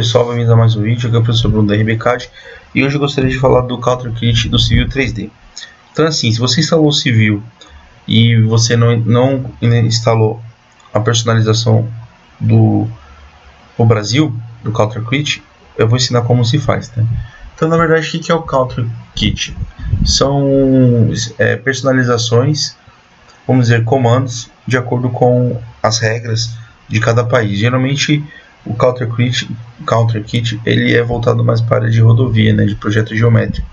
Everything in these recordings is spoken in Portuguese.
pessoal, bem-vindo a mais um vídeo, aqui é o professor Bruno da RBCAD e hoje eu gostaria de falar do Counter Kit do Civil 3D. Então assim, se você instalou o Civil e você não, não instalou a personalização do o Brasil, do Counter Kit, eu vou ensinar como se faz. Né? Então na verdade o que é o Counter Kit? São é, personalizações, vamos dizer, comandos de acordo com as regras de cada país. Geralmente o Counter Kit, Counter Kit ele é voltado mais para a área de rodovia, né, de projeto geométrico,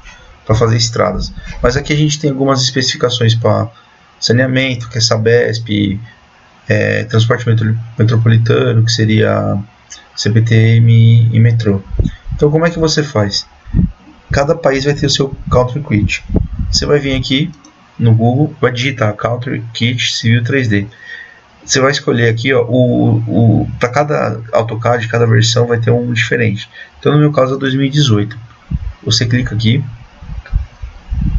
para fazer estradas. Mas aqui a gente tem algumas especificações para saneamento, que é Sabesp, é, transporte metropolitano, que seria CPTM e metrô. Então como é que você faz? Cada país vai ter o seu Counter Kit. Você vai vir aqui no Google, vai digitar Counter Kit Civil 3D você vai escolher aqui, ó, o, o para cada AutoCAD, cada versão vai ter um diferente. Então no meu caso é 2018. Você clica aqui,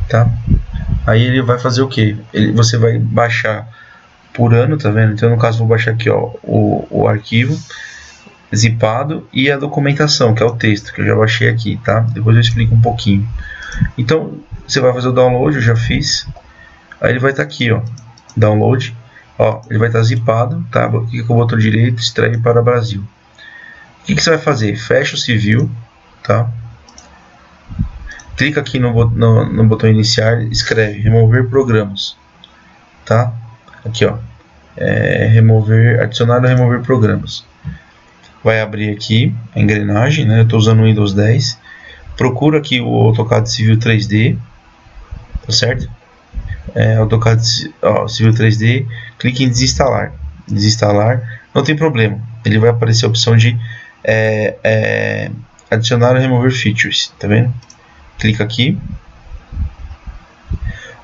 tá? Aí ele vai fazer o que? Ele, você vai baixar por ano, tá vendo? Então no caso vou baixar aqui, ó, o, o arquivo zipado e a documentação, que é o texto que eu já baixei aqui, tá? Depois eu explico um pouquinho. Então você vai fazer o download, eu já fiz. Aí ele vai estar tá aqui, ó, download Ó, ele vai estar zipado, tá? Clica com o botão direito, extrai para Brasil. O que, que você vai fazer? Fecha o civil, tá? Clica aqui no, no, no botão iniciar, escreve remover programas, tá? Aqui, ó, é, remover, adicionar ou remover programas. Vai abrir aqui a engrenagem, né? Eu estou usando o Windows 10. Procura aqui o AutoCAD Civil 3D, tá certo? é, AutoCAD ó, Civil 3D, clique em desinstalar. Desinstalar, não tem problema. Ele vai aparecer a opção de é, é, adicionar ou remover features, tá vendo? Clica aqui.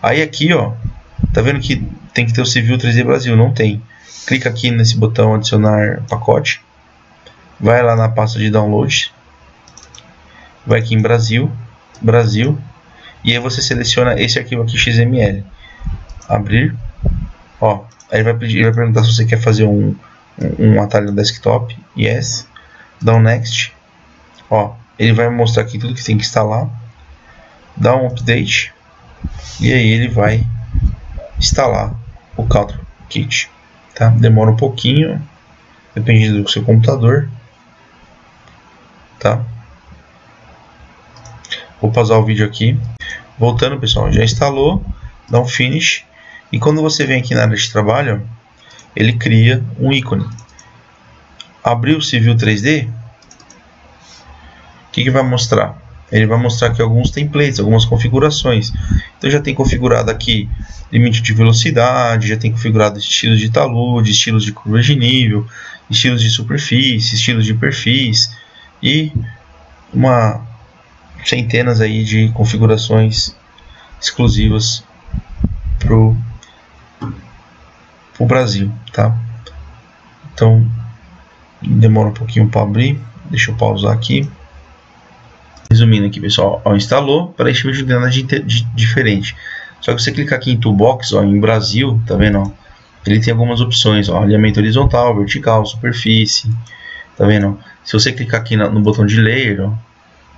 Aí aqui, ó, tá vendo que tem que ter o Civil 3D Brasil? Não tem. Clica aqui nesse botão adicionar pacote. Vai lá na pasta de download. Vai aqui em Brasil, Brasil, e aí você seleciona esse arquivo aqui XML abrir ó aí vai pedir ele vai perguntar se você quer fazer um, um, um atalho no desktop. Yes. Dá um next. Ó ele vai mostrar aqui tudo que tem que instalar. Dá um update. E aí ele vai instalar o Counter Kit tá? Demora um pouquinho dependendo do seu computador tá? Vou pausar o vídeo aqui. Voltando pessoal já instalou dá um finish e quando você vem aqui na área de trabalho, ele cria um ícone. Abriu o Civil 3D, o que, que vai mostrar? Ele vai mostrar aqui alguns templates, algumas configurações. Então já tem configurado aqui limite de velocidade, já tem configurado estilos de talude, estilos de curva de nível, estilos de superfície, estilos de perfis e uma centenas aí de configurações exclusivas para o o Brasil, tá? Então demora um pouquinho para abrir. Deixa eu pausar aqui. Resumindo aqui, pessoal, ó, instalou para este vídeo de nada de, de, diferente. Só que você clicar aqui em Toolbox, ó, em Brasil, tá vendo? Ó, ele tem algumas opções, ó, alinhamento horizontal, vertical, superfície, tá vendo? Se você clicar aqui no, no botão de layer, ó,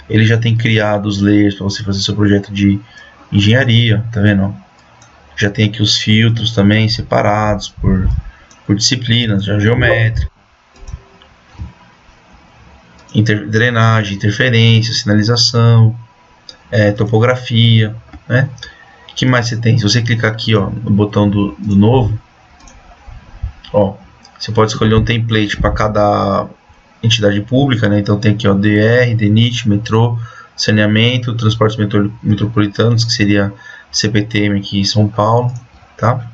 ele já tem criado os layers para você fazer seu projeto de engenharia, tá vendo? Já tem aqui os filtros também separados por, por disciplinas, já geométrico. Inter, drenagem, interferência, sinalização, é, topografia, né? Que mais você tem? Se você clicar aqui ó, no botão do, do novo, ó, você pode escolher um template para cada entidade pública, né? Então tem aqui ó, DR, DENIT, metrô, saneamento, transportes metropolitanos, que seria CPTM aqui em São Paulo, tá?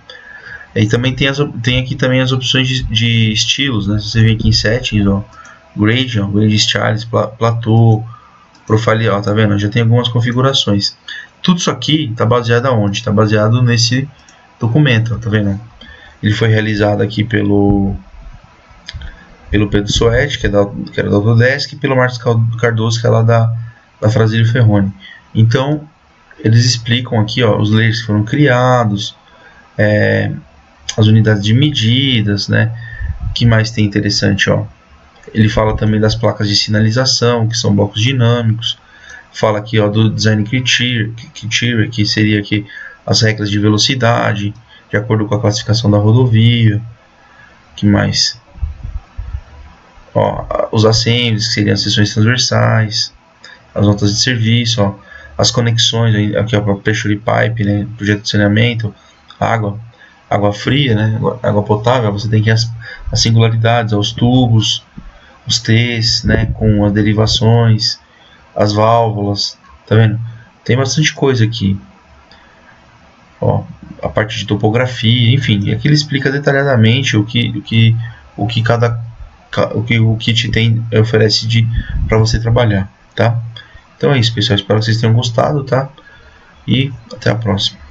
E também tem, as, tem aqui também as opções de, de estilos, né? Você vem aqui em settings, ó, gradient, gradient styles, pla, platô, profile, ó, tá vendo? Já tem algumas configurações. Tudo isso aqui está baseado aonde? Está baseado nesse documento, ó, tá vendo? Ele foi realizado aqui pelo pelo Pedro Soete, que, é que era da Autodesk, e pelo Marcos Cardoso, que é lá da, da Frasílio Ferroni. Então, eles explicam aqui ó, os layers que foram criados, é, as unidades de medidas, né? que mais tem interessante? Ó? Ele fala também das placas de sinalização, que são blocos dinâmicos. Fala aqui ó, do design criteria, que seria aqui as regras de velocidade, de acordo com a classificação da rodovia. que mais? Ó, os assemblies, que seriam as seções transversais, as notas de serviço, ó, as conexões, aqui ó, pressure pipe, né, projeto de saneamento, água, água fria, né, água potável, você tem que as, as singularidades, ó, os tubos, os T's, né, com as derivações, as válvulas, tá vendo? Tem bastante coisa aqui. Ó, a parte de topografia, enfim, aqui ele explica detalhadamente o que, o que, o que cada o que o kit tem oferece de para você trabalhar, tá? Então é isso, pessoal. Espero que vocês tenham gostado, tá? E até a próxima.